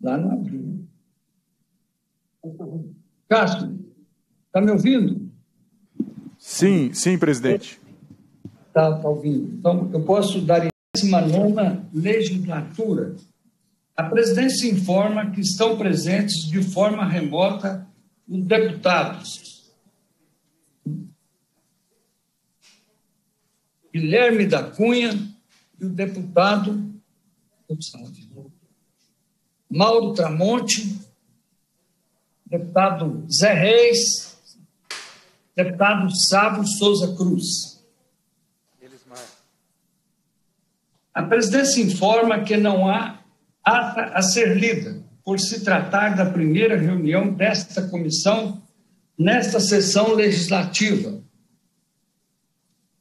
Lá no abril. Castro, está me ouvindo? Sim, sim, presidente. Está tá ouvindo. Então, eu posso dar em nona legislatura. A presidência informa que estão presentes de forma remota os deputados Guilherme da Cunha e o deputado Mauro Tramonte, deputado Zé Reis, deputado Sábio Souza Cruz. A presidência informa que não há ata a ser lida, por se tratar da primeira reunião desta comissão nesta sessão legislativa.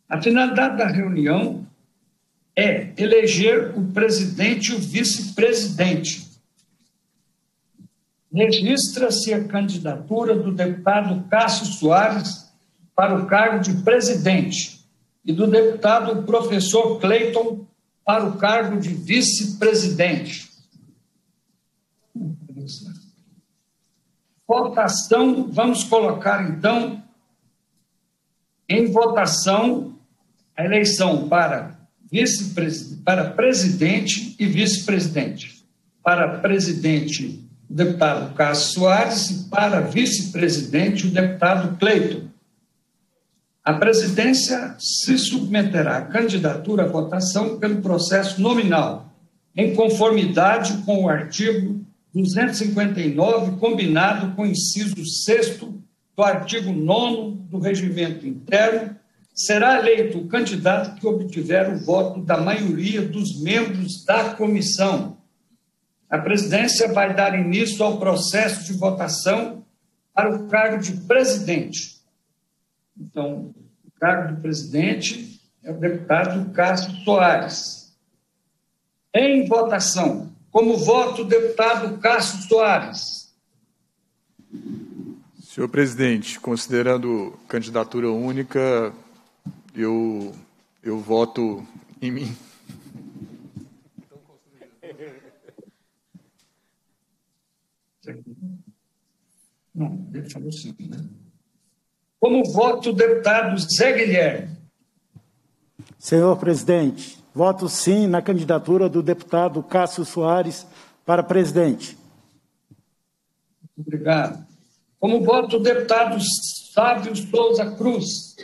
A finalidade da reunião é eleger o presidente e o vice-presidente. Registra-se a candidatura do deputado Cássio Soares para o cargo de presidente e do deputado professor Cleiton para o cargo de vice-presidente. Votação, vamos colocar então em votação a eleição para vice para presidente e vice-presidente. Para presidente, o deputado Cássio Soares e para vice-presidente, o deputado Cleiton. A presidência se submeterá à candidatura à votação pelo processo nominal, em conformidade com o artigo 259, combinado com o inciso 6 do artigo 9 do regimento interno, será eleito o candidato que obtiver o voto da maioria dos membros da comissão. A presidência vai dar início ao processo de votação para o cargo de presidente. Então, o cargo de presidente é o deputado Cássio Soares. Em votação, como voto o deputado Cássio Soares. Senhor presidente, considerando candidatura única, eu, eu voto em mim. Não, ele falou assim, né? Como voto o deputado Zé Guilherme. Senhor presidente, voto sim na candidatura do deputado Cássio Soares para presidente. Obrigado. Como voto o deputado Sávio Souza Cruz.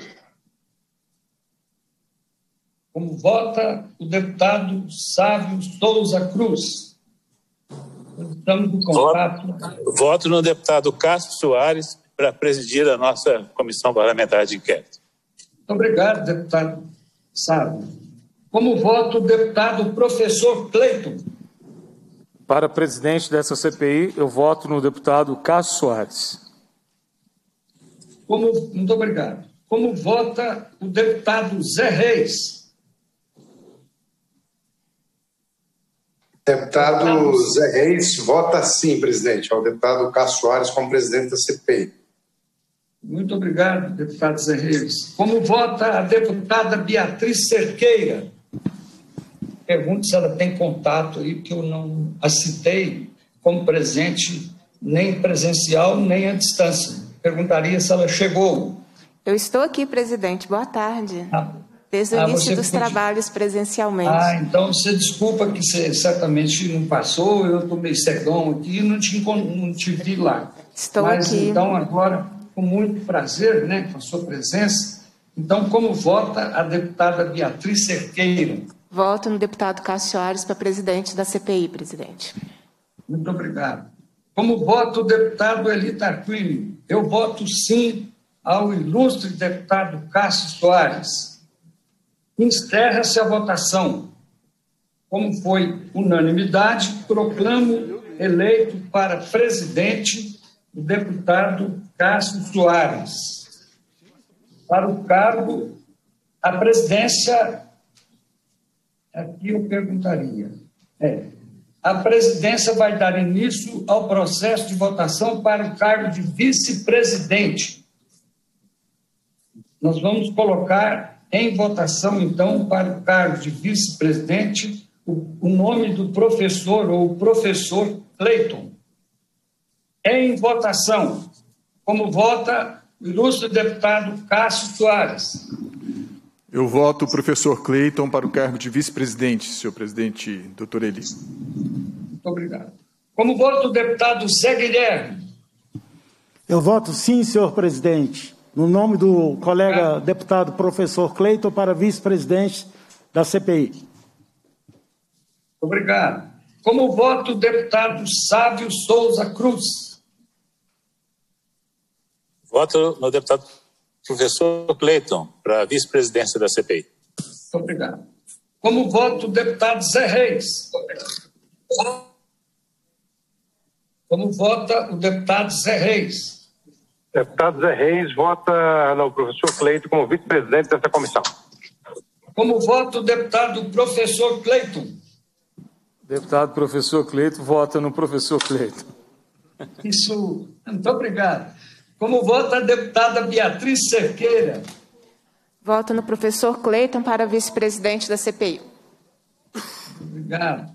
Como vota o deputado Sávio Souza Cruz. Estamos no contato. Voto, no deputado Cássio Soares para presidir a nossa comissão parlamentar de inquérito. Muito obrigado, deputado Sávio. Como voto o deputado professor Cleiton. Para presidente dessa CPI, eu voto no deputado Cássio Soares. Como, muito obrigado. Como vota o deputado Zé Reis? Deputado Zé Reis vota sim, presidente, ao deputado Cássio Soares como presidente da CPI. Muito obrigado, deputado Zé Reis. Como vota a deputada Beatriz Cerqueira? Pergunto se ela tem contato aí, porque eu não a citei como presente, nem presencial, nem à distância. Perguntaria se ela chegou. Eu estou aqui, presidente. Boa tarde. Ah, Desde o Ah, início dos trabalhos presencialmente. Ah, então você desculpa que você certamente não passou, eu estou meio cegão aqui e não te, não te vi lá. Estou Mas aqui. então agora, com muito prazer, né, com a sua presença, então como vota a deputada Beatriz Cerqueira? Voto no deputado Cássio Soares para presidente da CPI, presidente. Muito obrigado. Como vota o deputado Eli Tarquini? Eu voto sim ao ilustre deputado Cássio Soares. Encerra-se a votação. Como foi unanimidade, proclamo eleito para presidente o deputado Cássio Soares. Para o cargo, a presidência, aqui eu perguntaria, é, a presidência vai dar início ao processo de votação para o cargo de vice-presidente. Nós vamos colocar em votação, então, para o cargo de vice-presidente, o, o nome do professor ou professor Cleiton. Em votação, como vota o ilustre deputado Cássio Soares. Eu voto o professor Cleiton para o cargo de vice-presidente, senhor presidente, doutor Eli. Muito obrigado. Como voto o deputado Zé Guilherme. Eu voto sim, senhor presidente, no nome do colega deputado professor Cleiton para vice-presidente da CPI. Obrigado. Como voto o deputado Sávio Souza Cruz. Voto no deputado professor Cleiton para vice-presidência da CPI. Obrigado. Como voto o deputado Zé Reis. Como vota o deputado Zé Reis. Deputado Zé Reis vota no professor Cleiton como vice-presidente dessa comissão. Como vota o deputado professor Cleiton. Deputado professor Cleito vota no professor Cleito. Isso, muito obrigado. Como vota a deputada Beatriz Cerqueira? Voto no professor Cleiton para vice-presidente da CPI. Obrigado.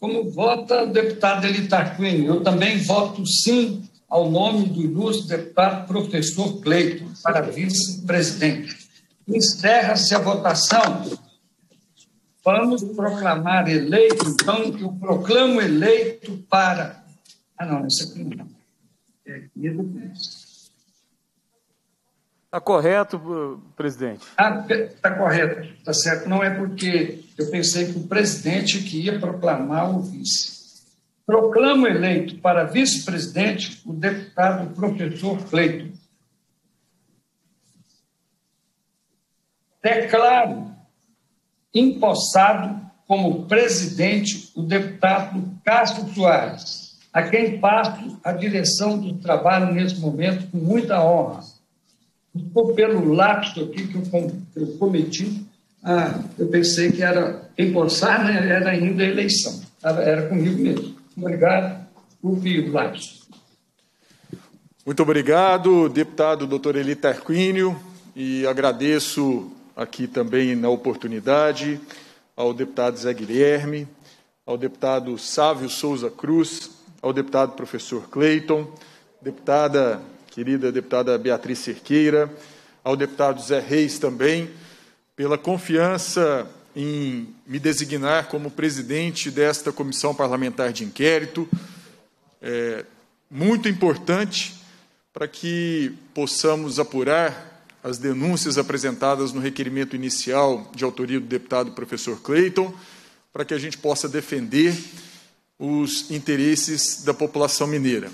Como vota o deputado Elitaquim? Eu também voto sim ao nome do ilustre deputado professor Cleiton para vice-presidente. Encerra-se a votação. Vamos proclamar eleito, então, eu proclamo eleito para. Ah, não, esse aqui não. É, Está correto, presidente? Ah, está correto, está certo. Não é porque eu pensei que o presidente que ia proclamar o vice. Proclamo eleito para vice-presidente o deputado professor Cleiton. Declaro empossado como presidente o deputado Castro Soares, a quem passo a direção do trabalho nesse momento com muita honra. Por pelo lapso aqui que eu, cometi, ah, eu pensei que era empossar, né? era ainda a eleição. Era comigo mesmo. Obrigado por lapso. Muito obrigado, deputado doutor Eli Tarquínio, e agradeço aqui também na oportunidade ao deputado Zé Guilherme, ao deputado Sávio Souza Cruz, ao deputado professor Cleiton, deputada, querida deputada Beatriz Cerqueira, ao deputado Zé Reis também, pela confiança em me designar como presidente desta comissão parlamentar de inquérito. É muito importante para que possamos apurar as denúncias apresentadas no requerimento inicial de autoria do deputado professor Clayton, para que a gente possa defender os interesses da população mineira.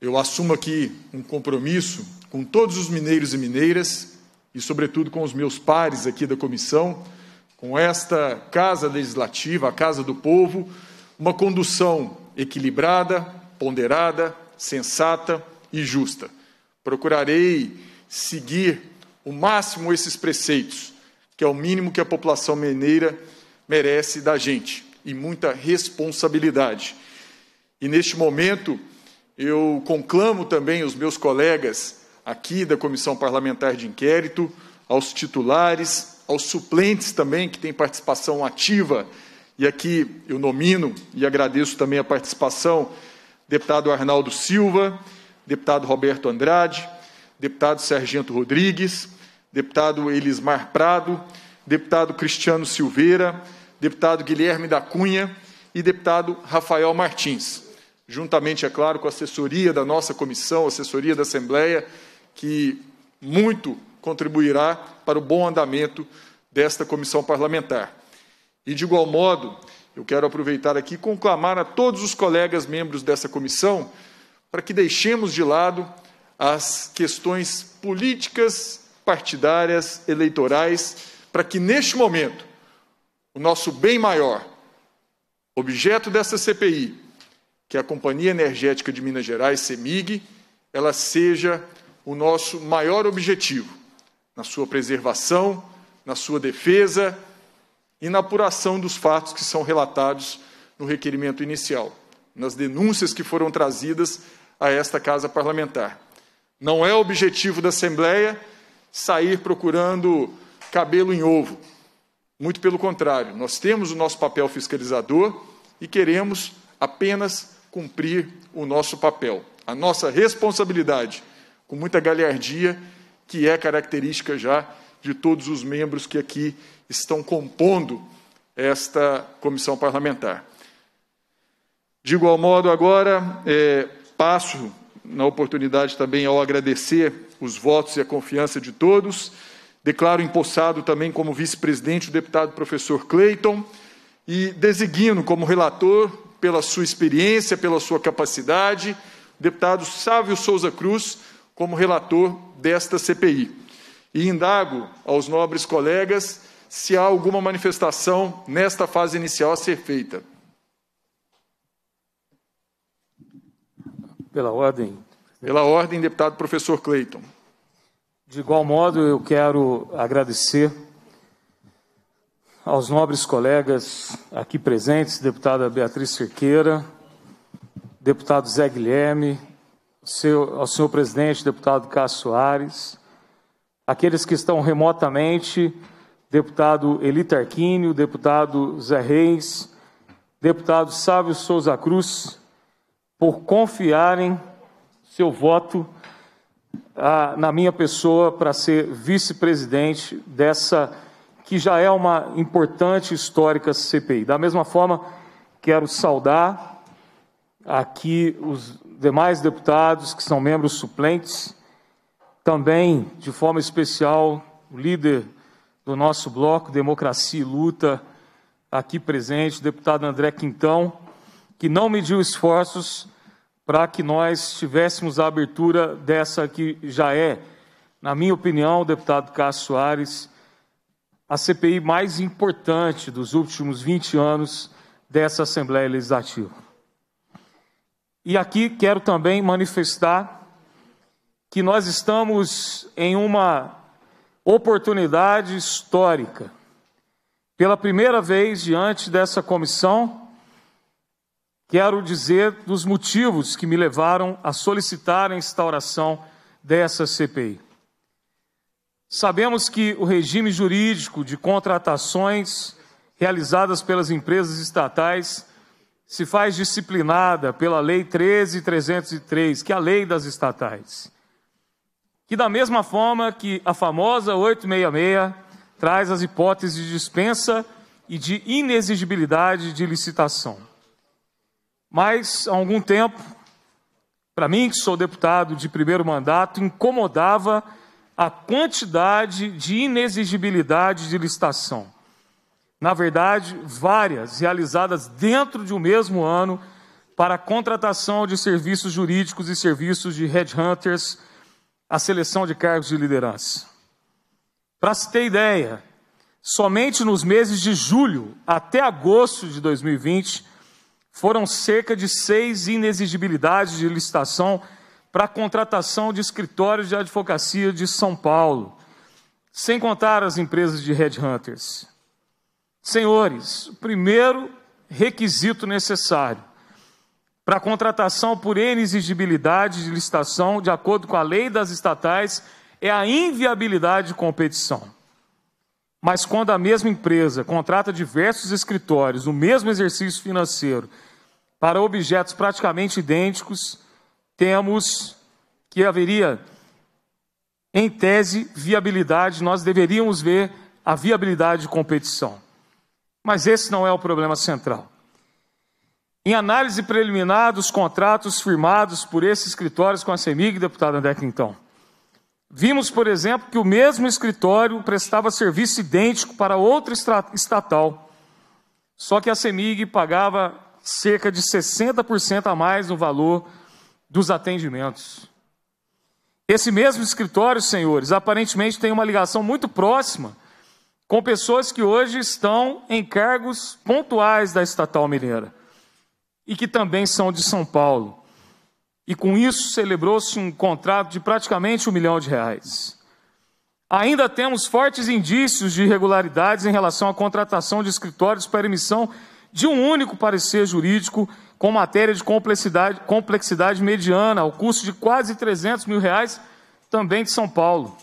Eu assumo aqui um compromisso com todos os mineiros e mineiras e, sobretudo, com os meus pares aqui da comissão, com esta Casa Legislativa, a Casa do Povo, uma condução equilibrada, ponderada, sensata e justa. Procurarei seguir o máximo esses preceitos, que é o mínimo que a população mineira merece da gente, e muita responsabilidade. E neste momento, eu conclamo também os meus colegas aqui da Comissão Parlamentar de Inquérito, aos titulares, aos suplentes também, que têm participação ativa, e aqui eu nomino e agradeço também a participação, deputado Arnaldo Silva, deputado Roberto Andrade, deputado Sargento Rodrigues, deputado Elismar Prado, deputado Cristiano Silveira, deputado Guilherme da Cunha e deputado Rafael Martins, juntamente, é claro, com a assessoria da nossa comissão, assessoria da Assembleia, que muito contribuirá para o bom andamento desta comissão parlamentar. E, de igual modo, eu quero aproveitar aqui e conclamar a todos os colegas membros dessa comissão para que deixemos de lado as questões políticas, partidárias, eleitorais, para que neste momento o nosso bem maior, objeto dessa CPI, que é a Companhia Energética de Minas Gerais, CEMIG, ela seja o nosso maior objetivo na sua preservação, na sua defesa e na apuração dos fatos que são relatados no requerimento inicial, nas denúncias que foram trazidas a esta casa parlamentar. Não é objetivo da Assembleia sair procurando cabelo em ovo. Muito pelo contrário, nós temos o nosso papel fiscalizador e queremos apenas cumprir o nosso papel, a nossa responsabilidade, com muita galhardia, que é característica já de todos os membros que aqui estão compondo esta comissão parlamentar. De igual modo, agora, é, passo na oportunidade também ao agradecer os votos e a confiança de todos. Declaro empossado também como vice-presidente o deputado professor Cleiton e designo como relator, pela sua experiência, pela sua capacidade, o deputado Sávio Souza Cruz como relator desta CPI. E indago aos nobres colegas se há alguma manifestação nesta fase inicial a ser feita. Pela ordem. Pela ordem, deputado professor Cleiton. De igual modo, eu quero agradecer aos nobres colegas aqui presentes, deputada Beatriz Cerqueira, deputado Zé Guilherme, ao senhor presidente, deputado Cássio Soares, aqueles que estão remotamente, deputado Eli Tarquínio, deputado Zé Reis, deputado Sávio Souza Cruz, por confiarem seu voto ah, na minha pessoa para ser vice-presidente dessa que já é uma importante histórica CPI. Da mesma forma, quero saudar aqui os demais deputados que são membros suplentes, também, de forma especial, o líder do nosso bloco Democracia e Luta, aqui presente, o deputado André Quintão, que não mediu esforços para que nós tivéssemos a abertura dessa que já é, na minha opinião, deputado Cássio Soares, a CPI mais importante dos últimos 20 anos dessa Assembleia Legislativa. E aqui quero também manifestar que nós estamos em uma oportunidade histórica. Pela primeira vez diante dessa comissão, quero dizer dos motivos que me levaram a solicitar a instauração dessa CPI. Sabemos que o regime jurídico de contratações realizadas pelas empresas estatais se faz disciplinada pela Lei 13303, que é a lei das estatais. Que da mesma forma que a famosa 866 traz as hipóteses de dispensa e de inexigibilidade de licitação. Mas, há algum tempo, para mim, que sou deputado de primeiro mandato, incomodava a quantidade de inexigibilidade de licitação. Na verdade, várias realizadas dentro de um mesmo ano para a contratação de serviços jurídicos e serviços de headhunters, a seleção de cargos de liderança. Para se ter ideia, somente nos meses de julho até agosto de 2020, foram cerca de seis inexigibilidades de licitação para a contratação de escritórios de advocacia de São Paulo, sem contar as empresas de headhunters. Senhores, o primeiro requisito necessário para a contratação por inexigibilidade de licitação, de acordo com a lei das estatais, é a inviabilidade de competição. Mas quando a mesma empresa contrata diversos escritórios no mesmo exercício financeiro para objetos praticamente idênticos, temos que haveria, em tese, viabilidade, nós deveríamos ver a viabilidade de competição. Mas esse não é o problema central. Em análise preliminar dos contratos firmados por esses escritórios com a CEMIG, deputado André Quintão, vimos, por exemplo, que o mesmo escritório prestava serviço idêntico para outra estatal, só que a CEMIG pagava cerca de 60% a mais no valor dos atendimentos. Esse mesmo escritório, senhores, aparentemente tem uma ligação muito próxima com pessoas que hoje estão em cargos pontuais da estatal mineira e que também são de São Paulo. E com isso celebrou-se um contrato de praticamente um milhão de reais. Ainda temos fortes indícios de irregularidades em relação à contratação de escritórios para emissão de um único parecer jurídico com matéria de complexidade, complexidade mediana, ao custo de quase 300 mil reais, também de São Paulo.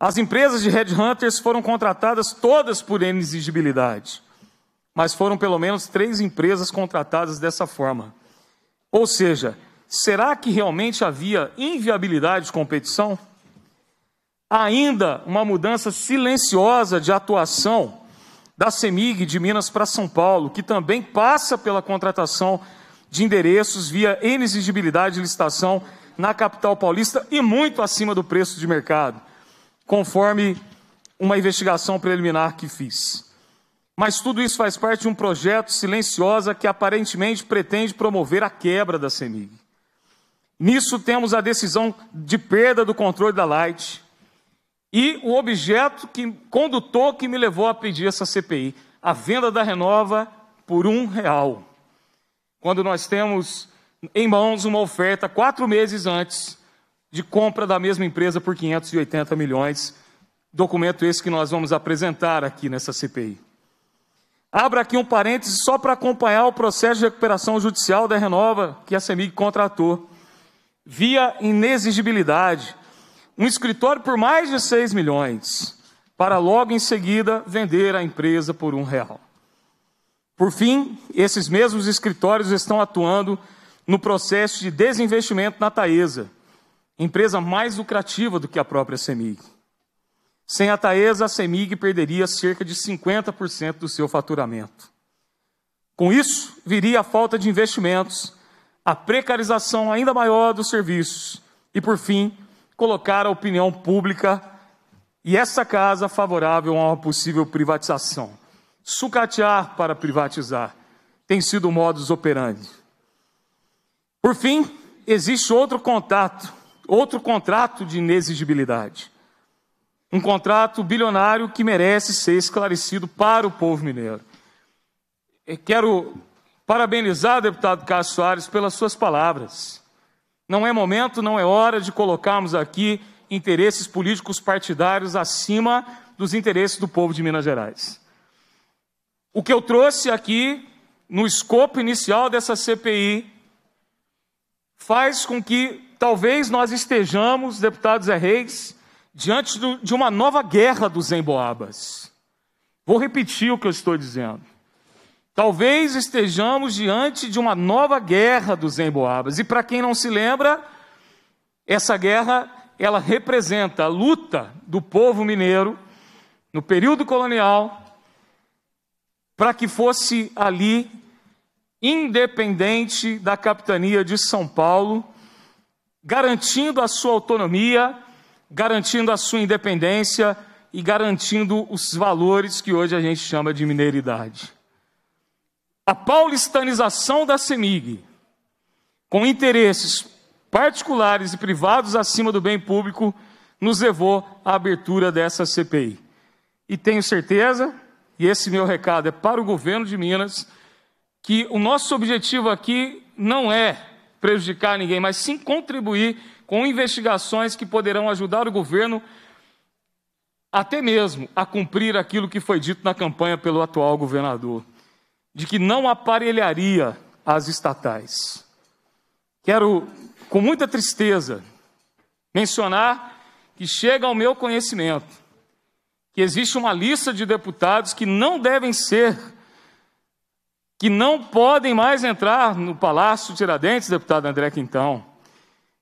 As empresas de headhunters foram contratadas todas por inexigibilidade, mas foram pelo menos três empresas contratadas dessa forma. Ou seja, será que realmente havia inviabilidade de competição? Ainda uma mudança silenciosa de atuação da CEMIG de Minas para São Paulo, que também passa pela contratação de endereços via inexigibilidade de licitação na capital paulista e muito acima do preço de mercado, conforme uma investigação preliminar que fiz. Mas tudo isso faz parte de um projeto silenciosa que aparentemente pretende promover a quebra da CEMIG. Nisso temos a decisão de perda do controle da Light e o objeto que condutor que me levou a pedir essa CPI, a venda da Renova por um real. Quando nós temos em mãos uma oferta quatro meses antes de compra da mesma empresa por 580 milhões. Documento esse que nós vamos apresentar aqui nessa CPI. Abra aqui um parêntese só para acompanhar o processo de recuperação judicial da Renova que a CEMIG contratou. Via inexigibilidade, um escritório por mais de 6 milhões, para logo em seguida vender a empresa por um real. Por fim, esses mesmos escritórios estão atuando no processo de desinvestimento na Taesa, empresa mais lucrativa do que a própria CEMIG. Sem a Taesa, a CEMIG perderia cerca de 50% do seu faturamento. Com isso, viria a falta de investimentos, a precarização ainda maior dos serviços e, por fim, colocar a opinião pública e essa casa favorável a uma possível privatização. Sucatear para privatizar tem sido o modus operandi. Por fim, existe outro contato, outro contrato de inexigibilidade. Um contrato bilionário que merece ser esclarecido para o povo mineiro. Eu quero parabenizar o deputado Cássio Soares pelas suas palavras. Não é momento, não é hora de colocarmos aqui interesses políticos partidários acima dos interesses do povo de Minas Gerais. O que eu trouxe aqui no escopo inicial dessa CPI faz com que talvez nós estejamos, deputados Zé Reis, diante do, de uma nova guerra dos emboabas. Vou repetir o que eu estou dizendo. Talvez estejamos diante de uma nova guerra dos emboabas. E para quem não se lembra, essa guerra ela representa a luta do povo mineiro no período colonial para que fosse ali independente da capitania de São Paulo, garantindo a sua autonomia, garantindo a sua independência e garantindo os valores que hoje a gente chama de mineiridade. A paulistanização da CEMIG, com interesses particulares e privados acima do bem público, nos levou à abertura dessa CPI. E tenho certeza, e esse meu recado é para o governo de Minas, que o nosso objetivo aqui não é prejudicar ninguém, mas sim contribuir com investigações que poderão ajudar o governo até mesmo a cumprir aquilo que foi dito na campanha pelo atual governador, de que não aparelharia as estatais. Quero, com muita tristeza, mencionar que chega ao meu conhecimento que existe uma lista de deputados que não devem ser que não podem mais entrar no Palácio Tiradentes, deputado André Quintão.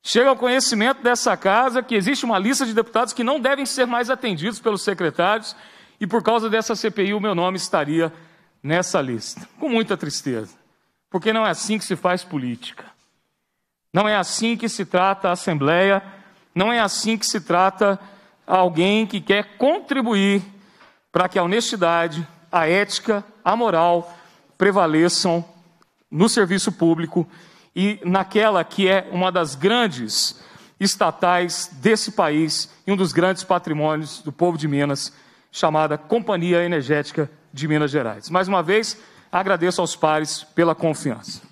Chega ao conhecimento dessa casa que existe uma lista de deputados que não devem ser mais atendidos pelos secretários, e por causa dessa CPI o meu nome estaria nessa lista. Com muita tristeza, porque não é assim que se faz política. Não é assim que se trata a Assembleia, não é assim que se trata alguém que quer contribuir para que a honestidade, a ética, a moral prevaleçam no serviço público e naquela que é uma das grandes estatais desse país e um dos grandes patrimônios do povo de Minas, chamada Companhia Energética de Minas Gerais. Mais uma vez, agradeço aos pares pela confiança.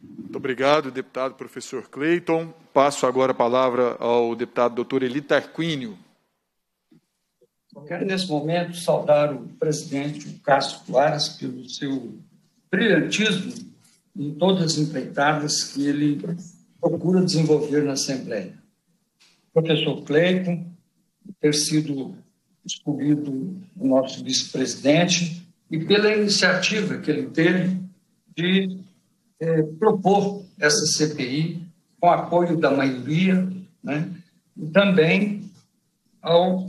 Muito obrigado, deputado professor Cleiton. Passo agora a palavra ao deputado doutor Eli Tarquínio. quero, nesse momento, saudar o presidente, o Cássio Soares, pelo seu brilhantismo em todas as empreitadas que ele procura desenvolver na Assembleia. Professor Cleiton, ter sido escolhido o nosso vice-presidente e pela iniciativa que ele teve de é, propor essa CPI com apoio da maioria, né? e também ao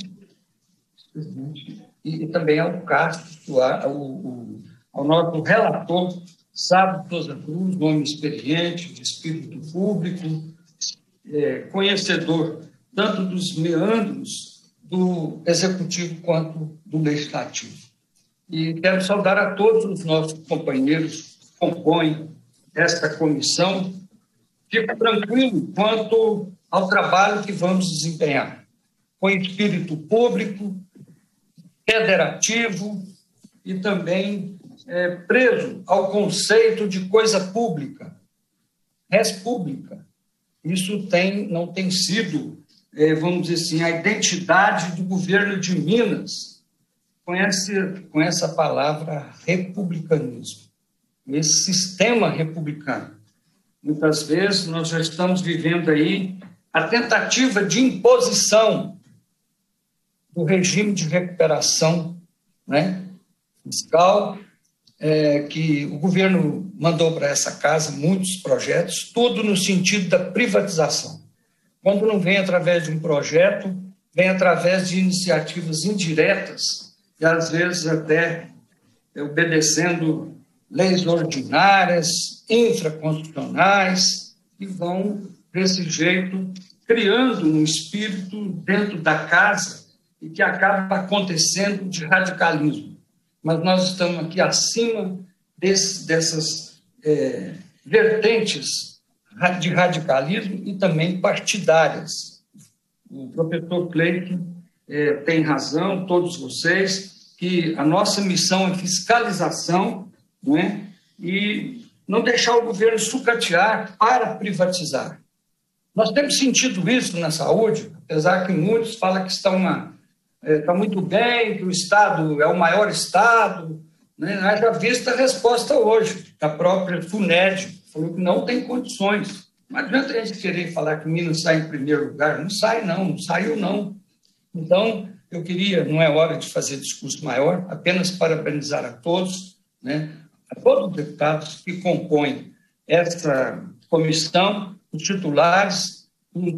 e, também ao Castro, ao nosso relator, Sábio Souza Cruz, homem experiente, de espírito público, é, conhecedor tanto dos meandros do executivo quanto do legislativo. E quero saudar a todos os nossos companheiros que compõem esta comissão. Fico tranquilo quanto ao trabalho que vamos desempenhar, com espírito público, federativo e também é, preso ao conceito de coisa pública, res pública. Isso tem, não tem sido, é, vamos dizer assim, a identidade do governo de Minas esse, com essa palavra republicanismo, esse sistema republicano. Muitas vezes nós já estamos vivendo aí a tentativa de imposição do regime de recuperação né, fiscal, é, que o governo mandou para essa casa muitos projetos, tudo no sentido da privatização. Quando não vem através de um projeto, vem através de iniciativas indiretas e às vezes até obedecendo leis ordinárias, infraconstitucionais, e vão, desse jeito, criando um espírito dentro da casa e que acaba acontecendo de radicalismo. Mas nós estamos aqui acima desse, dessas é, vertentes de radicalismo e também partidárias. O professor Cleiton é, tem razão, todos vocês, que a nossa missão é fiscalização não é? e não deixar o governo sucatear para privatizar. Nós temos sentido isso na saúde, apesar que muitos falam que está uma está é, muito bem, que o Estado é o maior Estado. Né? Haja vista a resposta hoje da própria FUNED, falou que não tem condições. Não adianta a gente querer falar que Minas sai em primeiro lugar. Não sai, não, não saiu, não. Então, eu queria, não é hora de fazer discurso maior, apenas parabenizar a todos, né, a todos os deputados que compõem essa comissão, os titulares, os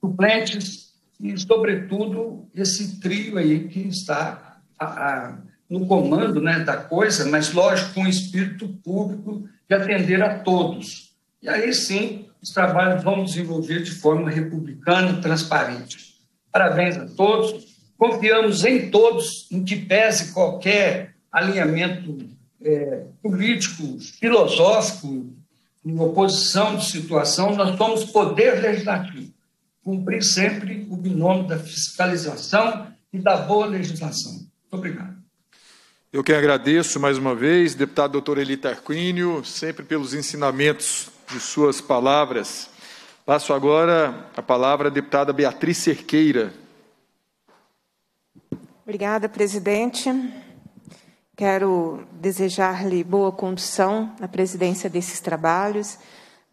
suplentes e, sobretudo, esse trio aí que está a, a, no comando né, da coisa, mas, lógico, com o espírito público de atender a todos. E aí sim, os trabalhos vão desenvolver de forma republicana e transparente. Parabéns a todos. Confiamos em todos, em que pese qualquer alinhamento é, político, filosófico, em oposição de situação, nós somos poder legislativo cumprir sempre o binômio da fiscalização e da boa legislação. Muito obrigado. Eu que agradeço mais uma vez, deputado doutor Eli Tarquínio, sempre pelos ensinamentos de suas palavras. Passo agora a palavra à deputada Beatriz Cerqueira. Obrigada, presidente. Quero desejar-lhe boa condução na presidência desses trabalhos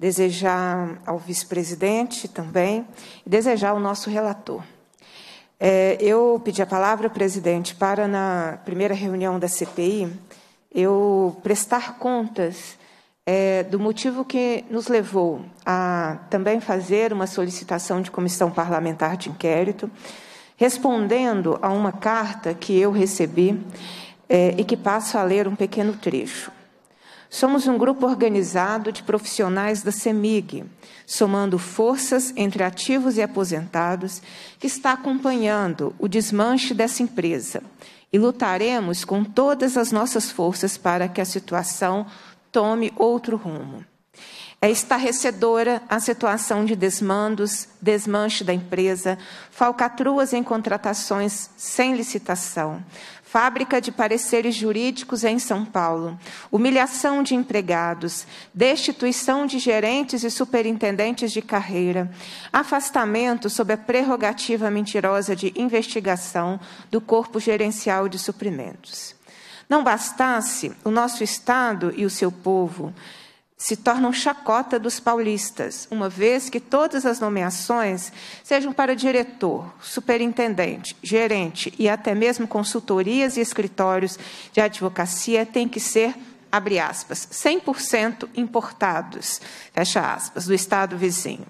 desejar ao vice-presidente também e desejar ao nosso relator. É, eu pedi a palavra, presidente, para na primeira reunião da CPI eu prestar contas é, do motivo que nos levou a também fazer uma solicitação de comissão parlamentar de inquérito, respondendo a uma carta que eu recebi é, e que passo a ler um pequeno trecho. Somos um grupo organizado de profissionais da CEMIG, somando forças entre ativos e aposentados, que está acompanhando o desmanche dessa empresa e lutaremos com todas as nossas forças para que a situação tome outro rumo. É estarrecedora a situação de desmandos, desmanche da empresa, falcatruas em contratações sem licitação, fábrica de pareceres jurídicos em São Paulo, humilhação de empregados, destituição de gerentes e superintendentes de carreira, afastamento sob a prerrogativa mentirosa de investigação do Corpo Gerencial de Suprimentos. Não bastasse o nosso Estado e o seu povo se tornam chacota dos paulistas, uma vez que todas as nomeações, sejam para diretor, superintendente, gerente e até mesmo consultorias e escritórios de advocacia, têm que ser abre aspas, 100% importados, fecha aspas, do estado vizinho.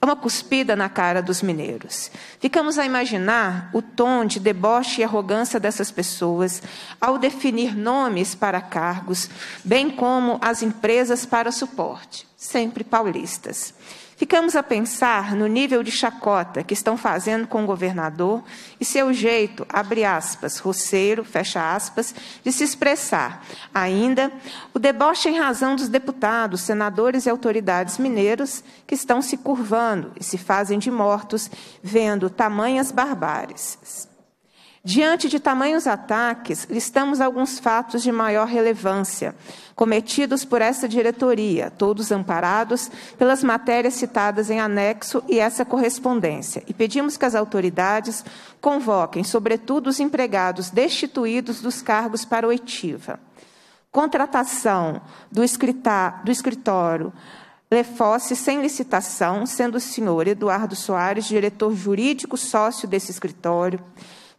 É uma cuspida na cara dos mineiros. Ficamos a imaginar o tom de deboche e arrogância dessas pessoas ao definir nomes para cargos, bem como as empresas para suporte, sempre paulistas. Ficamos a pensar no nível de chacota que estão fazendo com o governador e seu jeito, abre aspas, roceiro, fecha aspas, de se expressar. Ainda, o deboche em razão dos deputados, senadores e autoridades mineiros que estão se curvando e se fazem de mortos, vendo tamanhas barbáries. Diante de tamanhos ataques, listamos alguns fatos de maior relevância, cometidos por essa diretoria, todos amparados pelas matérias citadas em anexo e essa correspondência, e pedimos que as autoridades convoquem, sobretudo, os empregados destituídos dos cargos para oitiva. Contratação do, do escritório Lefosse sem licitação, sendo o senhor Eduardo Soares diretor jurídico sócio desse escritório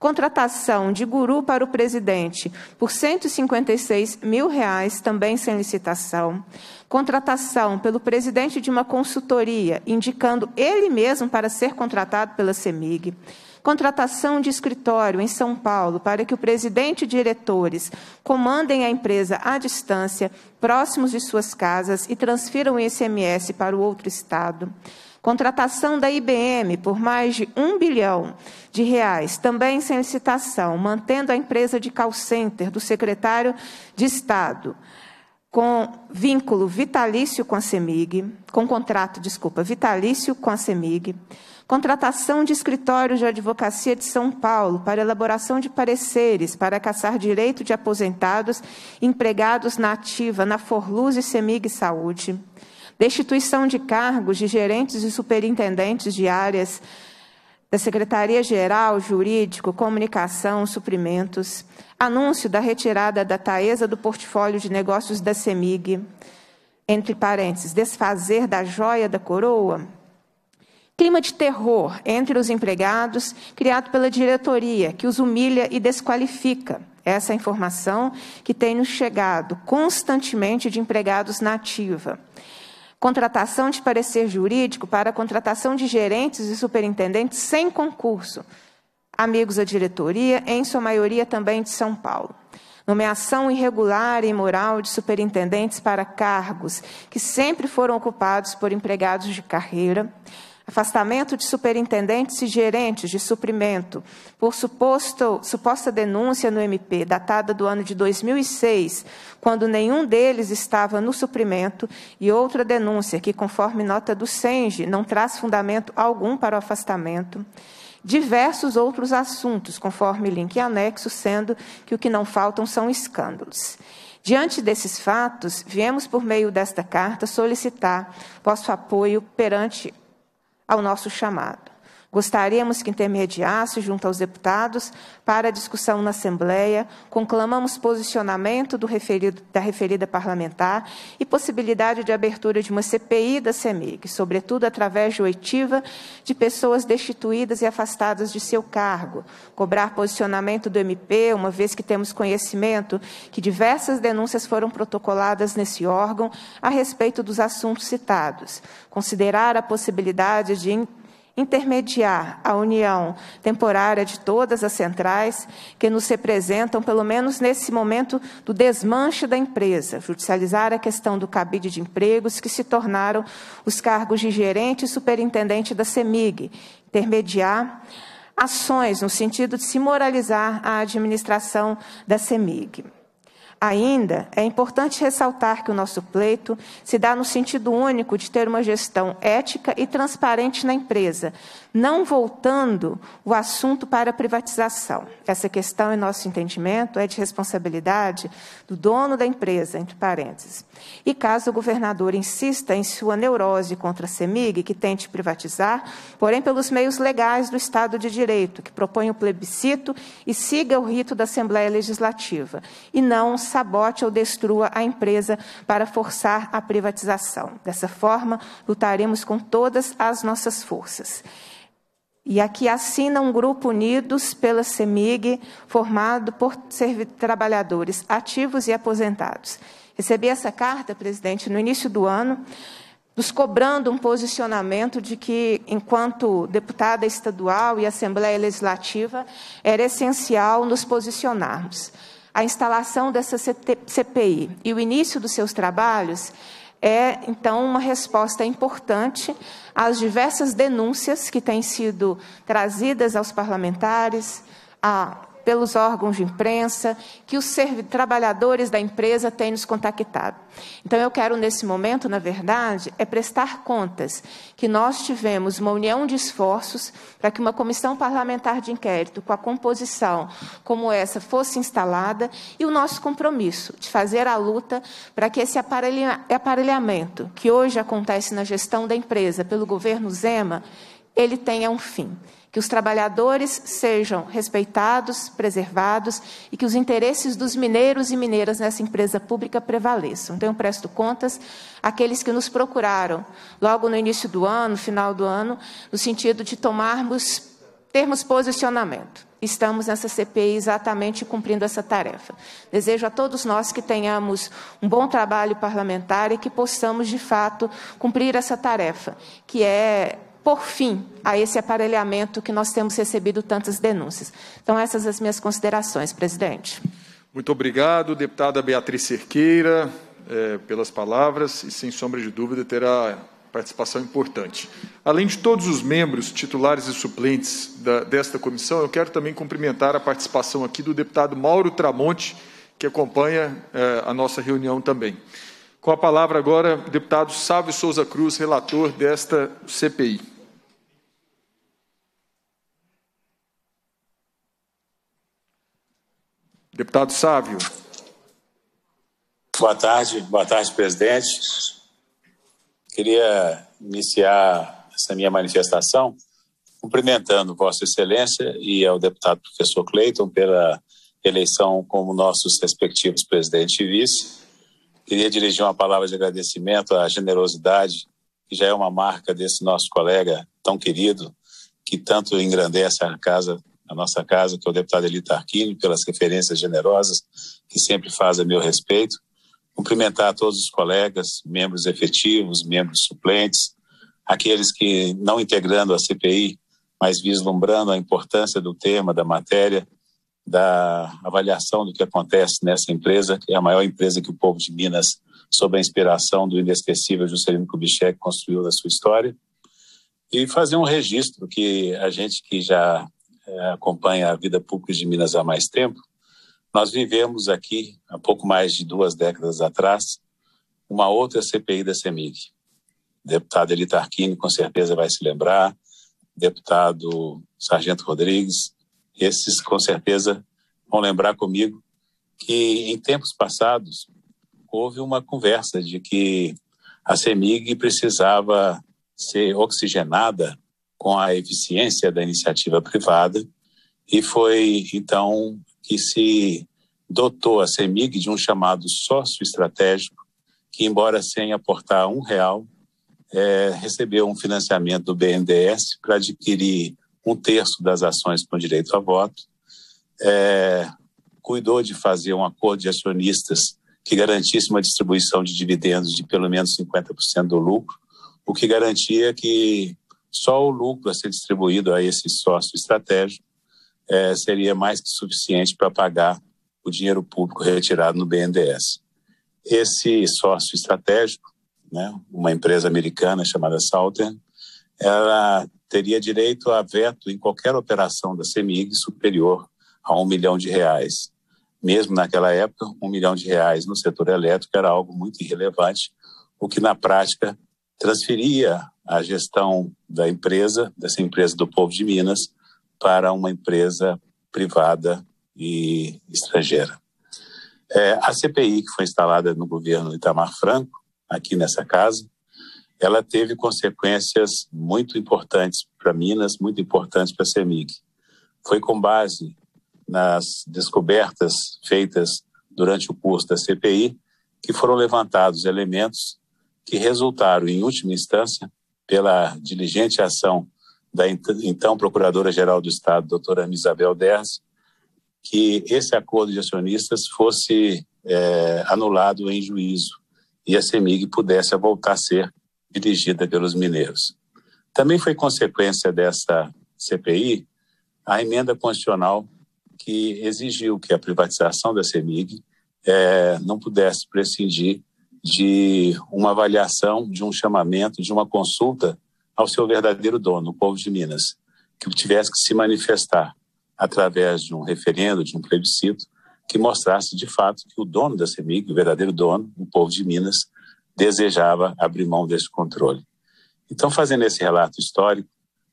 Contratação de guru para o presidente por 156 mil reais, também sem licitação. Contratação pelo presidente de uma consultoria, indicando ele mesmo para ser contratado pela CEMIG. Contratação de escritório em São Paulo para que o presidente e diretores comandem a empresa à distância, próximos de suas casas, e transfiram o ICMS para o outro estado. Contratação da IBM por mais de um bilhão de reais, também sem licitação, mantendo a empresa de call center do secretário de Estado com vínculo vitalício com a CEMIG, com contrato, desculpa, vitalício com a CEMIG, contratação de escritórios de advocacia de São Paulo para elaboração de pareceres para caçar direito de aposentados empregados na ativa na Forluz e CEMIG Saúde, destituição de cargos de gerentes e superintendentes de áreas da Secretaria-Geral, Jurídico, Comunicação, Suprimentos, anúncio da retirada da Taesa do portfólio de negócios da CEMIG, entre parênteses, desfazer da joia da coroa, clima de terror entre os empregados, criado pela diretoria, que os humilha e desqualifica. Essa é a informação que tem nos chegado constantemente de empregados na ativa contratação de parecer jurídico para a contratação de gerentes e superintendentes sem concurso, amigos da diretoria, em sua maioria também de São Paulo. Nomeação irregular e imoral de superintendentes para cargos que sempre foram ocupados por empregados de carreira afastamento de superintendentes e gerentes de suprimento por suposto, suposta denúncia no MP, datada do ano de 2006, quando nenhum deles estava no suprimento, e outra denúncia que, conforme nota do SENGE, não traz fundamento algum para o afastamento. Diversos outros assuntos, conforme link anexo, sendo que o que não faltam são escândalos. Diante desses fatos, viemos, por meio desta carta, solicitar vosso apoio perante ao nosso chamado. Gostaríamos que intermediasse junto aos deputados para a discussão na Assembleia, conclamamos posicionamento referido, da referida parlamentar e possibilidade de abertura de uma CPI da CEMIG, sobretudo através de oitiva de pessoas destituídas e afastadas de seu cargo, cobrar posicionamento do MP, uma vez que temos conhecimento que diversas denúncias foram protocoladas nesse órgão a respeito dos assuntos citados, considerar a possibilidade de intermediar a união temporária de todas as centrais que nos representam, pelo menos nesse momento do desmanche da empresa, judicializar a questão do cabide de empregos que se tornaram os cargos de gerente e superintendente da CEMIG, intermediar ações no sentido de se moralizar a administração da CEMIG. Ainda é importante ressaltar que o nosso pleito se dá no sentido único de ter uma gestão ética e transparente na empresa, não voltando o assunto para a privatização. Essa questão, em nosso entendimento, é de responsabilidade do dono da empresa, entre parênteses. E caso o governador insista em sua neurose contra a CEMIG, que tente privatizar, porém pelos meios legais do Estado de Direito, que propõe o plebiscito e siga o rito da Assembleia Legislativa, e não sabote ou destrua a empresa para forçar a privatização. Dessa forma, lutaremos com todas as nossas forças. E aqui assina um grupo unidos pela CEMIG, formado por trabalhadores ativos e aposentados. Recebi essa carta, presidente, no início do ano, nos cobrando um posicionamento de que, enquanto deputada estadual e Assembleia Legislativa, era essencial nos posicionarmos. A instalação dessa CPI e o início dos seus trabalhos é, então, uma resposta importante às diversas denúncias que têm sido trazidas aos parlamentares, a pelos órgãos de imprensa, que os trabalhadores da empresa têm nos contactado. Então, eu quero, nesse momento, na verdade, é prestar contas que nós tivemos uma união de esforços para que uma comissão parlamentar de inquérito, com a composição como essa, fosse instalada, e o nosso compromisso de fazer a luta para que esse aparelhamento que hoje acontece na gestão da empresa pelo governo Zema, ele tenha um fim que os trabalhadores sejam respeitados, preservados e que os interesses dos mineiros e mineiras nessa empresa pública prevaleçam. Então, eu presto contas àqueles que nos procuraram logo no início do ano, final do ano, no sentido de tomarmos, termos posicionamento. Estamos nessa CPI exatamente cumprindo essa tarefa. Desejo a todos nós que tenhamos um bom trabalho parlamentar e que possamos, de fato, cumprir essa tarefa, que é por fim a esse aparelhamento que nós temos recebido tantas denúncias. Então, essas as minhas considerações, presidente. Muito obrigado, deputada Beatriz Cerqueira, é, pelas palavras e, sem sombra de dúvida, terá participação importante. Além de todos os membros, titulares e suplentes da, desta comissão, eu quero também cumprimentar a participação aqui do deputado Mauro Tramonte, que acompanha é, a nossa reunião também. Com a palavra agora, deputado Sávio Souza Cruz, relator desta CPI. Deputado Sávio. Boa tarde, boa tarde, presidente. Queria iniciar essa minha manifestação cumprimentando Vossa Excelência e ao deputado professor Cleiton pela eleição como nossos respectivos presidente e vice. Queria dirigir uma palavra de agradecimento à generosidade, que já é uma marca desse nosso colega tão querido, que tanto engrandece a casa a nossa casa, que é o deputado Eli Tarquini, pelas referências generosas que sempre faz a meu respeito. Cumprimentar todos os colegas, membros efetivos, membros suplentes, aqueles que não integrando a CPI, mas vislumbrando a importância do tema, da matéria, da avaliação do que acontece nessa empresa, que é a maior empresa que o povo de Minas, sob a inspiração do inesquecível Juscelino Kubitschek, construiu na sua história. E fazer um registro que a gente que já acompanha a vida pública de Minas há mais tempo, nós vivemos aqui, há pouco mais de duas décadas atrás, uma outra CPI da CEMIG. Deputado Eli Tarquini, com certeza vai se lembrar, deputado Sargento Rodrigues, esses com certeza vão lembrar comigo que em tempos passados houve uma conversa de que a CEMIG precisava ser oxigenada com a eficiência da iniciativa privada e foi então que se dotou a CEMIG de um chamado sócio estratégico que, embora sem aportar um real, é, recebeu um financiamento do BNDES para adquirir um terço das ações com direito a voto, é, cuidou de fazer um acordo de acionistas que garantisse uma distribuição de dividendos de pelo menos 50% do lucro, o que garantia que só o lucro a ser distribuído a esse sócio estratégico é, seria mais que suficiente para pagar o dinheiro público retirado no BNDES. Esse sócio estratégico, né, uma empresa americana chamada Southern, ela teria direito a veto em qualquer operação da CEMIG superior a um milhão de reais. Mesmo naquela época, um milhão de reais no setor elétrico era algo muito irrelevante, o que na prática transferia a gestão da empresa, dessa empresa do povo de Minas, para uma empresa privada e estrangeira. É, a CPI, que foi instalada no governo Itamar Franco, aqui nessa casa, ela teve consequências muito importantes para Minas, muito importantes para a CEMIG. Foi com base nas descobertas feitas durante o curso da CPI, que foram levantados elementos que resultaram, em última instância, pela diligente ação da então Procuradora-Geral do Estado, doutora Isabel Derz, que esse acordo de acionistas fosse é, anulado em juízo e a CEMIG pudesse voltar a ser dirigida pelos mineiros. Também foi consequência dessa CPI a emenda constitucional que exigiu que a privatização da CEMIG é, não pudesse prescindir de uma avaliação, de um chamamento, de uma consulta ao seu verdadeiro dono, o povo de Minas, que tivesse que se manifestar através de um referendo, de um plebiscito, que mostrasse de fato que o dono da CEMIG, o verdadeiro dono, o povo de Minas, desejava abrir mão desse controle. Então, fazendo esse relato histórico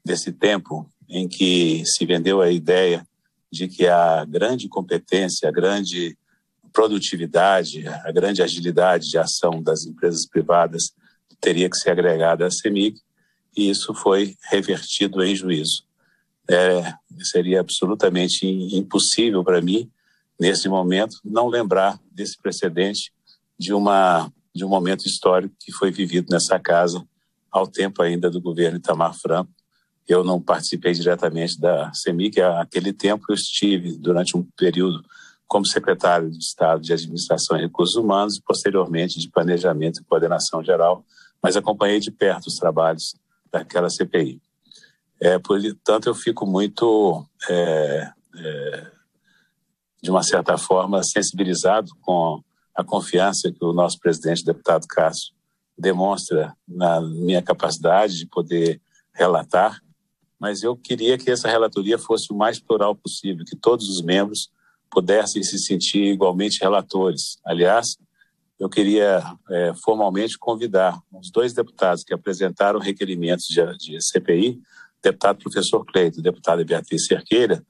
desse tempo em que se vendeu a ideia de que a grande competência, a grande produtividade, a grande agilidade de ação das empresas privadas teria que ser agregada à CEMIG, e isso foi revertido em juízo. É, seria absolutamente impossível para mim, nesse momento, não lembrar desse precedente de, uma, de um momento histórico que foi vivido nessa casa ao tempo ainda do governo Itamar Franco. Eu não participei diretamente da CEMIG, aquele tempo eu estive durante um período como secretário de Estado de Administração e Recursos Humanos e posteriormente de Planejamento e Coordenação Geral, mas acompanhei de perto os trabalhos daquela CPI. É, portanto, eu fico muito, é, é, de uma certa forma, sensibilizado com a confiança que o nosso presidente, deputado Cássio, demonstra na minha capacidade de poder relatar, mas eu queria que essa relatoria fosse o mais plural possível, que todos os membros pudessem se sentir igualmente relatores. Aliás, eu queria é, formalmente convidar os dois deputados que apresentaram requerimentos de, de CPI, deputado professor Cleito e deputada Beatriz Cerqueira,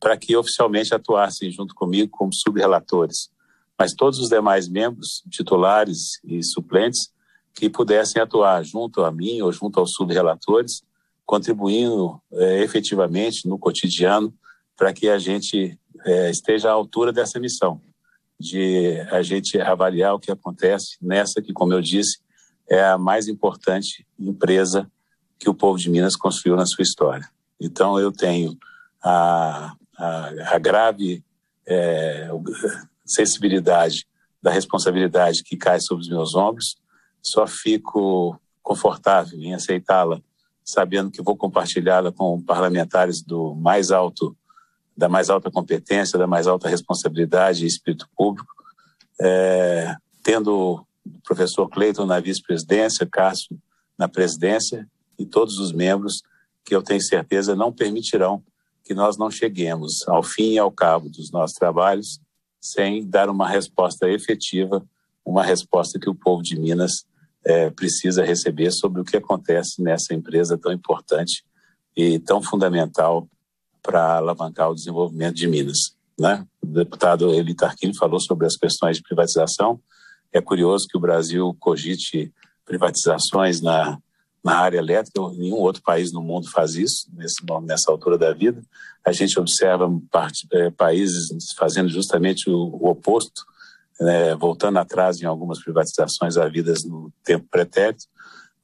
para que oficialmente atuassem junto comigo como subrelatores. Mas todos os demais membros, titulares e suplentes, que pudessem atuar junto a mim ou junto aos subrelatores, contribuindo é, efetivamente no cotidiano para que a gente é, esteja à altura dessa missão de a gente avaliar o que acontece nessa que, como eu disse, é a mais importante empresa que o povo de Minas construiu na sua história. Então, eu tenho a, a, a grave é, sensibilidade da responsabilidade que cai sobre os meus ombros, só fico confortável em aceitá-la, sabendo que vou compartilhá-la com parlamentares do mais alto da mais alta competência, da mais alta responsabilidade e espírito público, é, tendo o professor Cleiton na vice-presidência, Cássio na presidência e todos os membros que eu tenho certeza não permitirão que nós não cheguemos ao fim e ao cabo dos nossos trabalhos sem dar uma resposta efetiva, uma resposta que o povo de Minas é, precisa receber sobre o que acontece nessa empresa tão importante e tão fundamental para alavancar o desenvolvimento de Minas. Né? O deputado Eli Tarquini falou sobre as questões de privatização. É curioso que o Brasil cogite privatizações na, na área elétrica, nenhum outro país no mundo faz isso nesse, nessa altura da vida. A gente observa parte, é, países fazendo justamente o, o oposto, né, voltando atrás em algumas privatizações havidas no tempo pretérito.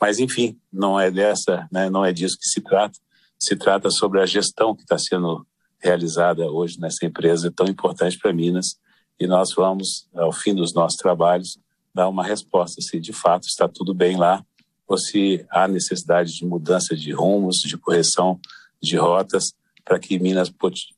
Mas, enfim, não é dessa, né, não é disso que se trata se trata sobre a gestão que está sendo realizada hoje nessa empresa tão importante para Minas e nós vamos, ao fim dos nossos trabalhos, dar uma resposta se de fato está tudo bem lá ou se há necessidade de mudança de rumos, de correção de rotas, para que Minas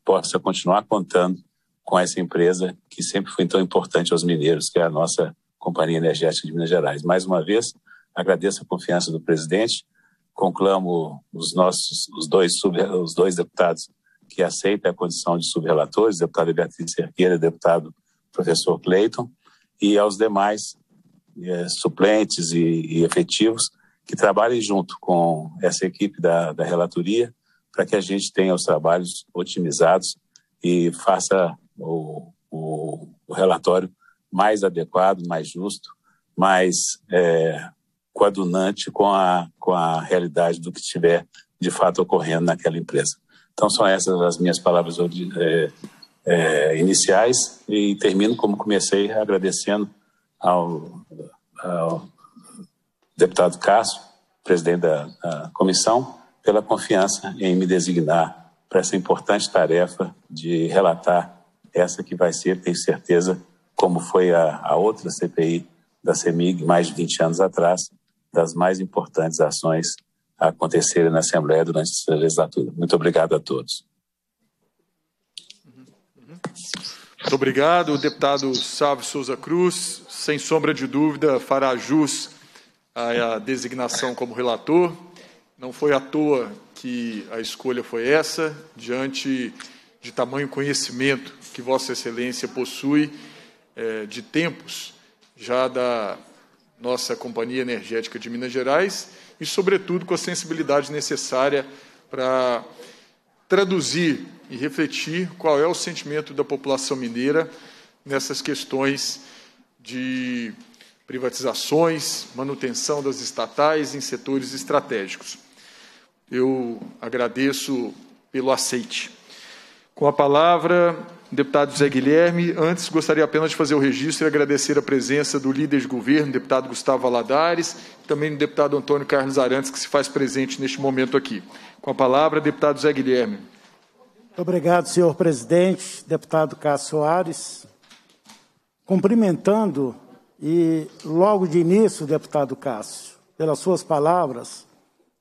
possa continuar contando com essa empresa que sempre foi tão importante aos mineiros, que é a nossa Companhia Energética de Minas Gerais. Mais uma vez, agradeço a confiança do presidente, conclamo os nossos os dois sub, os dois deputados que aceitam a condição de subrelatores, deputado Beatriz Cerqueira deputado professor Cleiton, e aos demais é, suplentes e, e, efetivos que trabalhem junto com essa equipe da, da relatoria para que a gente tenha os trabalhos otimizados e faça o, o, o relatório mais adequado, mais justo, mais é, coadunante com a, com a realidade do que estiver de fato ocorrendo naquela empresa. Então, são essas as minhas palavras é, é, iniciais e termino como comecei, agradecendo ao, ao deputado Cássio, presidente da, da comissão, pela confiança em me designar para essa importante tarefa de relatar essa que vai ser, tenho certeza, como foi a, a outra CPI da CEMIG mais de 20 anos atrás, das mais importantes ações a acontecerem na Assembleia durante essa legislatura. Muito obrigado a todos. Muito obrigado. Deputado Sávio Souza Cruz, sem sombra de dúvida, fará jus à designação como relator. Não foi à toa que a escolha foi essa, diante de tamanho conhecimento que Vossa Excelência possui é, de tempos já da nossa Companhia Energética de Minas Gerais e, sobretudo, com a sensibilidade necessária para traduzir e refletir qual é o sentimento da população mineira nessas questões de privatizações, manutenção das estatais em setores estratégicos. Eu agradeço pelo aceite. Com a palavra, deputado Zé Guilherme. Antes, gostaria apenas de fazer o registro e agradecer a presença do líder de governo, deputado Gustavo Valadares, e também do deputado Antônio Carlos Arantes, que se faz presente neste momento aqui. Com a palavra, deputado Zé Guilherme. Muito obrigado, senhor presidente, deputado Cássio Soares. Cumprimentando e logo de início, deputado Cássio, pelas suas palavras,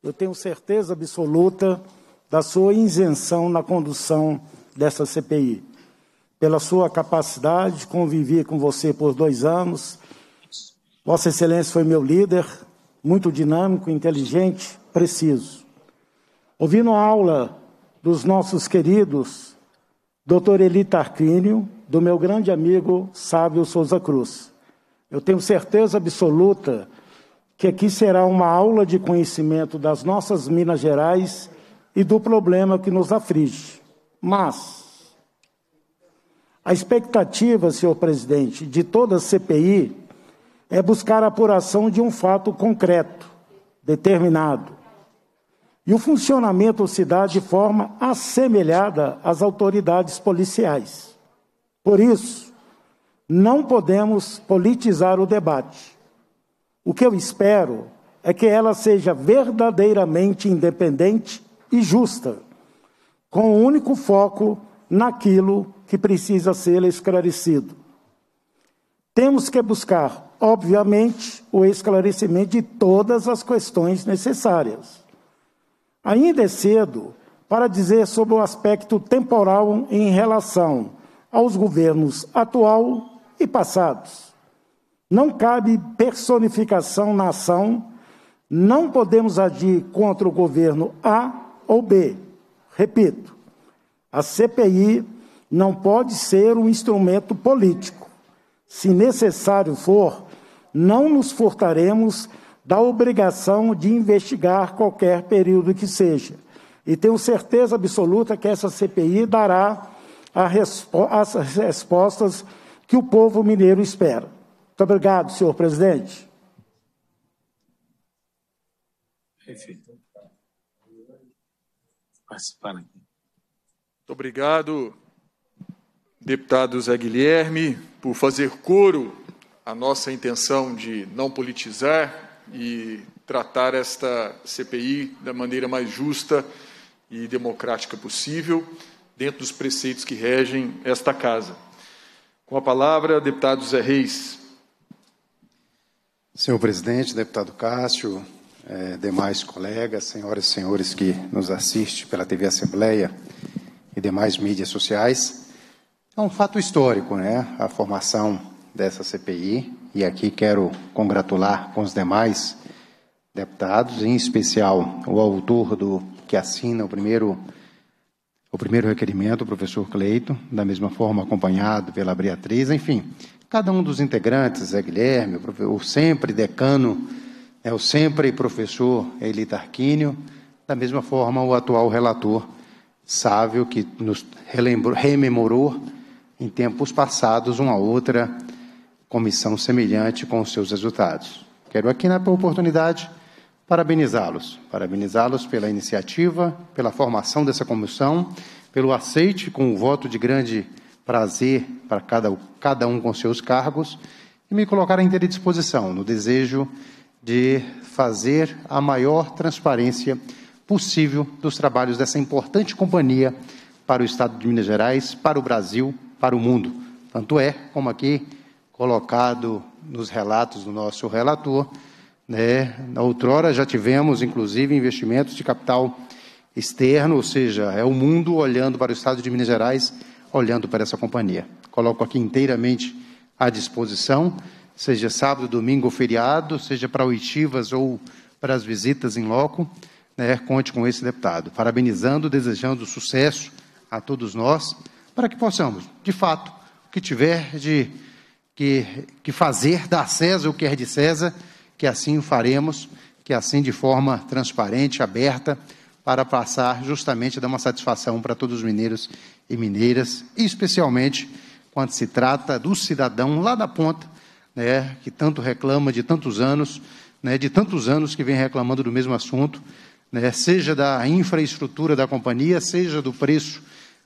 eu tenho certeza absoluta da sua isenção na condução dessa CPI. Pela sua capacidade, convivi com você por dois anos. Vossa Excelência foi meu líder, muito dinâmico, inteligente, preciso. Ouvindo a aula dos nossos queridos Dr. Eli Tarquínio, do meu grande amigo Sábio Souza Cruz. Eu tenho certeza absoluta que aqui será uma aula de conhecimento das nossas Minas Gerais e do problema que nos aflige. Mas a expectativa, senhor presidente, de toda a CPI é buscar a apuração de um fato concreto, determinado. E o funcionamento se dá de forma assemelhada às autoridades policiais. Por isso, não podemos politizar o debate. O que eu espero é que ela seja verdadeiramente independente e justa, com o único foco naquilo que precisa ser esclarecido. Temos que buscar, obviamente, o esclarecimento de todas as questões necessárias. Ainda é cedo para dizer sobre o aspecto temporal em relação aos governos atual e passados. Não cabe personificação na ação, não podemos agir contra o governo A ou B. Repito, a CPI não pode ser um instrumento político. Se necessário for, não nos furtaremos da obrigação de investigar qualquer período que seja. E tenho certeza absoluta que essa CPI dará as respostas que o povo mineiro espera. Muito obrigado, senhor presidente. Perfeito. Participando aqui. Muito obrigado, deputado Zé Guilherme, por fazer coro à nossa intenção de não politizar e tratar esta CPI da maneira mais justa e democrática possível, dentro dos preceitos que regem esta casa. Com a palavra, deputado Zé Reis. Senhor presidente, deputado Cássio, eh, demais colegas, senhoras e senhores que nos assistem pela TV Assembleia e demais mídias sociais, é um fato histórico, né? A formação dessa CPI, e aqui quero congratular com os demais deputados, em especial o autor do que assina o primeiro o primeiro requerimento, o professor Cleito, da mesma forma acompanhado pela Beatriz, enfim, cada um dos integrantes, Zé Guilherme, o sempre decano, é o sempre professor Eli Tarquínio, da mesma forma o atual relator Sávio, que nos relembrou, rememorou em tempos passados uma outra comissão semelhante com os seus resultados. Quero aqui, na oportunidade, parabenizá-los. Parabenizá-los pela iniciativa, pela formação dessa comissão, pelo aceite com o voto de grande prazer para cada, cada um com seus cargos e me colocar à inteira disposição, no desejo de fazer a maior transparência possível dos trabalhos dessa importante companhia para o Estado de Minas Gerais, para o Brasil, para o mundo. Tanto é, como aqui colocado nos relatos do nosso relator, né, na outrora já tivemos, inclusive, investimentos de capital externo, ou seja, é o mundo olhando para o Estado de Minas Gerais, olhando para essa companhia. Coloco aqui inteiramente à disposição, seja sábado, domingo ou feriado, seja para oitivas ou para as visitas em loco, né, conte com esse deputado. Parabenizando, desejando sucesso a todos nós, para que possamos, de fato, o que tiver de que, que fazer, dar César o que é de César, que assim o faremos, que assim de forma transparente, aberta, para passar justamente a dar uma satisfação para todos os mineiros e mineiras, e especialmente quando se trata do cidadão lá da ponta, né, que tanto reclama de tantos anos, né, de tantos anos que vem reclamando do mesmo assunto, né, seja da infraestrutura da companhia, seja do preço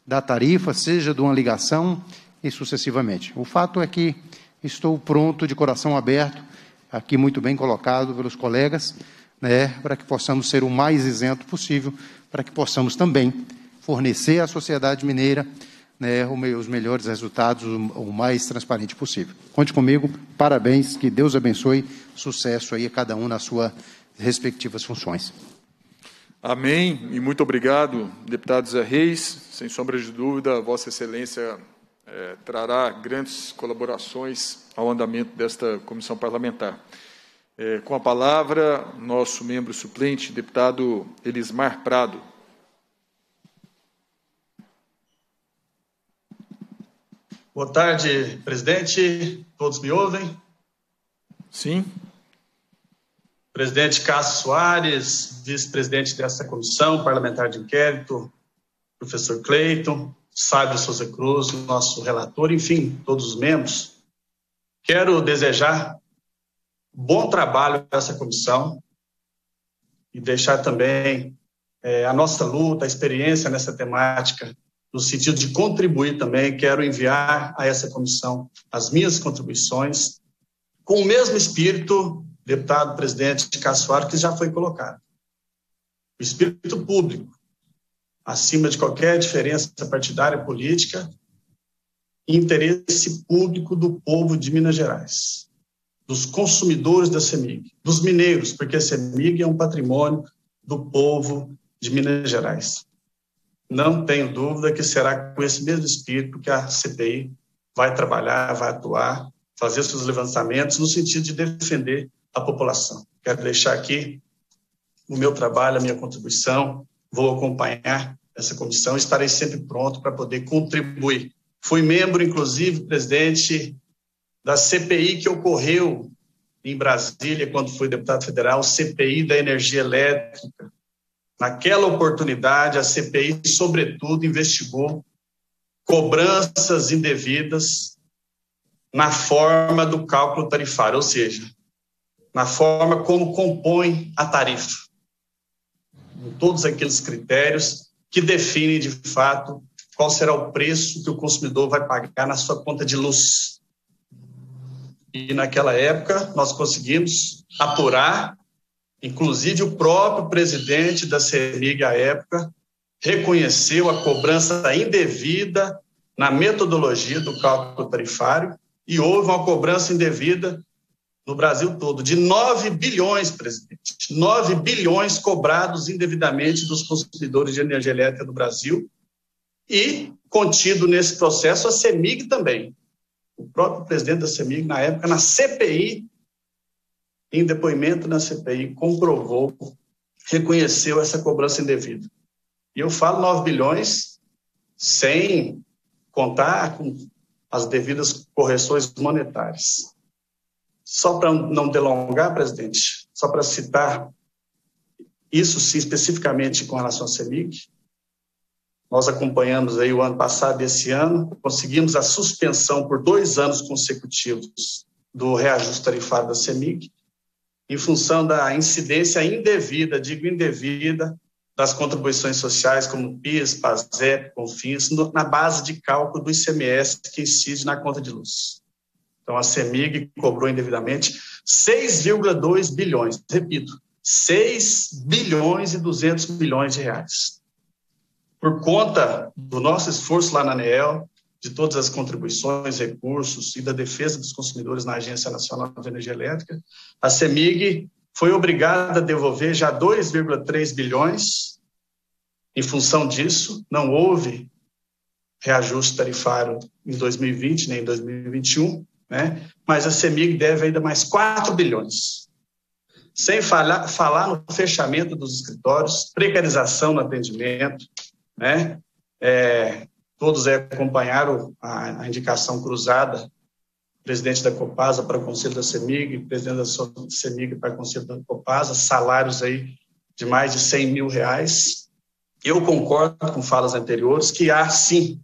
da tarifa, seja de uma ligação e sucessivamente. O fato é que estou pronto, de coração aberto, aqui muito bem colocado pelos colegas, né, para que possamos ser o mais isento possível, para que possamos também fornecer à sociedade mineira né, os melhores resultados, o mais transparente possível. Conte comigo, parabéns, que Deus abençoe, sucesso aí a cada um nas suas respectivas funções. Amém e muito obrigado, deputado Zé Reis. Sem sombra de dúvida, Vossa Excelência é, trará grandes colaborações ao andamento desta comissão parlamentar. É, com a palavra, nosso membro suplente, deputado Elismar Prado. Boa tarde, presidente. Todos me ouvem? Sim. Presidente Cássio Soares, vice-presidente dessa comissão parlamentar de inquérito, professor Cleiton, Sábio Souza Cruz, nosso relator, enfim, todos os membros. Quero desejar bom trabalho para essa comissão e deixar também é, a nossa luta, a experiência nessa temática, no sentido de contribuir também. Quero enviar a essa comissão as minhas contribuições, com o mesmo espírito, deputado presidente de Caçoar, que já foi colocado. O espírito público, acima de qualquer diferença partidária política, interesse público do povo de Minas Gerais, dos consumidores da CEMIG, dos mineiros, porque a CEMIG é um patrimônio do povo de Minas Gerais. Não tenho dúvida que será com esse mesmo espírito que a CPI vai trabalhar, vai atuar, fazer seus levantamentos no sentido de defender a população. Quero deixar aqui o meu trabalho, a minha contribuição, vou acompanhar essa comissão, estarei sempre pronto para poder contribuir. Fui membro, inclusive, presidente da CPI que ocorreu em Brasília, quando fui deputado federal, CPI da energia elétrica. Naquela oportunidade, a CPI, sobretudo, investigou cobranças indevidas na forma do cálculo tarifário, ou seja, na forma como compõe a tarifa todos aqueles critérios que definem, de fato, qual será o preço que o consumidor vai pagar na sua conta de luz. E naquela época nós conseguimos apurar, inclusive o próprio presidente da CEMIG à época reconheceu a cobrança indevida na metodologia do cálculo tarifário e houve uma cobrança indevida no Brasil todo, de 9 bilhões, presidente, 9 bilhões cobrados indevidamente dos consumidores de energia elétrica do Brasil e contido nesse processo a CEMIG também. O próprio presidente da CEMIG, na época, na CPI, em depoimento na CPI, comprovou, reconheceu essa cobrança indevida. E eu falo 9 bilhões sem contar com as devidas correções monetárias. Só para não delongar, presidente, só para citar isso sim especificamente com relação à CEMIG, nós acompanhamos aí o ano passado e esse ano, conseguimos a suspensão por dois anos consecutivos do reajuste tarifário da CEMIG, em função da incidência indevida, digo indevida, das contribuições sociais, como PIS, PASEP, CONFINS, na base de cálculo do ICMS que incide na conta de luz. Então, a CEMIG cobrou indevidamente 6,2 bilhões, repito, 6 bilhões e 200 milhões de reais. Por conta do nosso esforço lá na ANEEL, de todas as contribuições, recursos e da defesa dos consumidores na Agência Nacional de Energia Elétrica, a CEMIG foi obrigada a devolver já 2,3 bilhões. Em função disso, não houve reajuste tarifário em 2020 nem em 2021, né? mas a CEMIG deve ainda mais 4 bilhões. Sem falar, falar no fechamento dos escritórios, precarização no atendimento, né? É, todos acompanharam a, a indicação cruzada presidente da Copasa para o Conselho da CEMIG, presidente da CEMIG para o Conselho da Copasa, salários aí de mais de 100 mil reais. Eu concordo com falas anteriores que há, sim,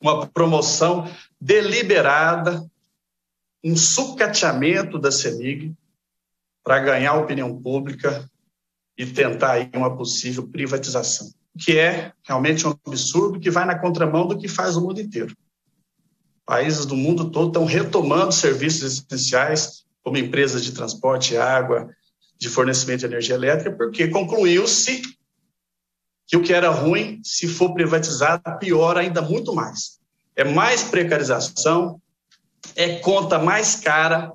uma promoção deliberada, um sucateamento da CEMIG para ganhar a opinião pública e tentar aí uma possível privatização, que é realmente um absurdo que vai na contramão do que faz o mundo inteiro países do mundo todo estão retomando serviços essenciais, como empresas de transporte, água, de fornecimento de energia elétrica, porque concluiu-se que o que era ruim, se for privatizado, piora ainda muito mais. É mais precarização, é conta mais cara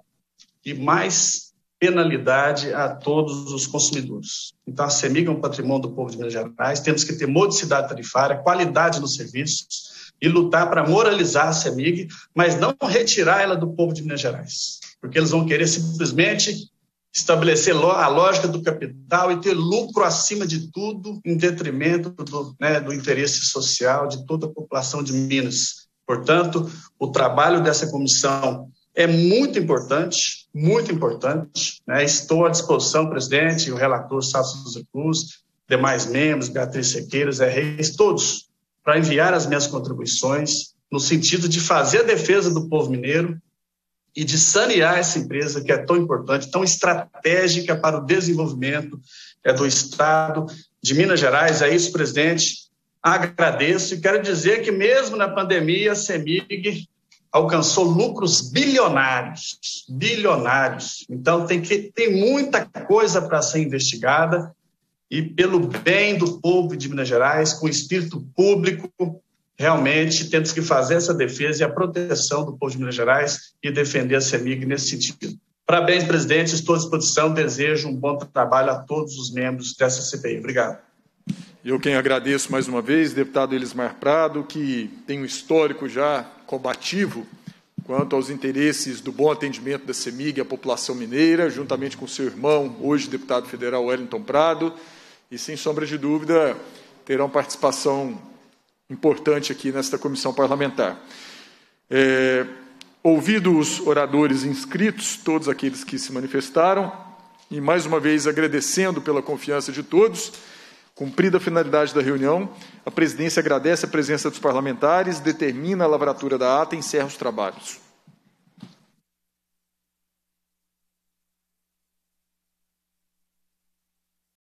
e mais penalidade a todos os consumidores. Então, a CEMIG é um patrimônio do povo de Minas Gerais, temos que ter modicidade tarifária, qualidade nos serviços, e lutar para moralizar a CEMIG, mas não retirar ela do povo de Minas Gerais, porque eles vão querer simplesmente estabelecer a lógica do capital e ter lucro acima de tudo, em detrimento do, né, do interesse social de toda a população de Minas. Portanto, o trabalho dessa comissão é muito importante, muito importante. Né? Estou à disposição, presidente, o relator Sassi Cruz, demais membros, Beatriz Sequeiras, é Reis, todos para enviar as minhas contribuições no sentido de fazer a defesa do povo mineiro e de sanear essa empresa que é tão importante, tão estratégica para o desenvolvimento é, do Estado de Minas Gerais. É isso, presidente. Agradeço e quero dizer que, mesmo na pandemia, a CEMIG alcançou lucros bilionários, bilionários. Então, tem, que, tem muita coisa para ser investigada e pelo bem do povo de Minas Gerais, com espírito público, realmente temos que fazer essa defesa e a proteção do povo de Minas Gerais e defender a CEMIG nesse sentido. Parabéns, presidente, estou à disposição, desejo um bom trabalho a todos os membros dessa CPI. Obrigado. Eu quem agradeço mais uma vez, deputado Elismar Prado, que tem um histórico já combativo quanto aos interesses do bom atendimento da CEMIG à população mineira, juntamente com seu irmão, hoje deputado federal Wellington Prado, e, sem sombra de dúvida, terão participação importante aqui nesta comissão parlamentar. É, ouvidos os oradores inscritos, todos aqueles que se manifestaram, e mais uma vez agradecendo pela confiança de todos, cumprida a finalidade da reunião, a presidência agradece a presença dos parlamentares, determina a lavratura da ata e encerra os trabalhos.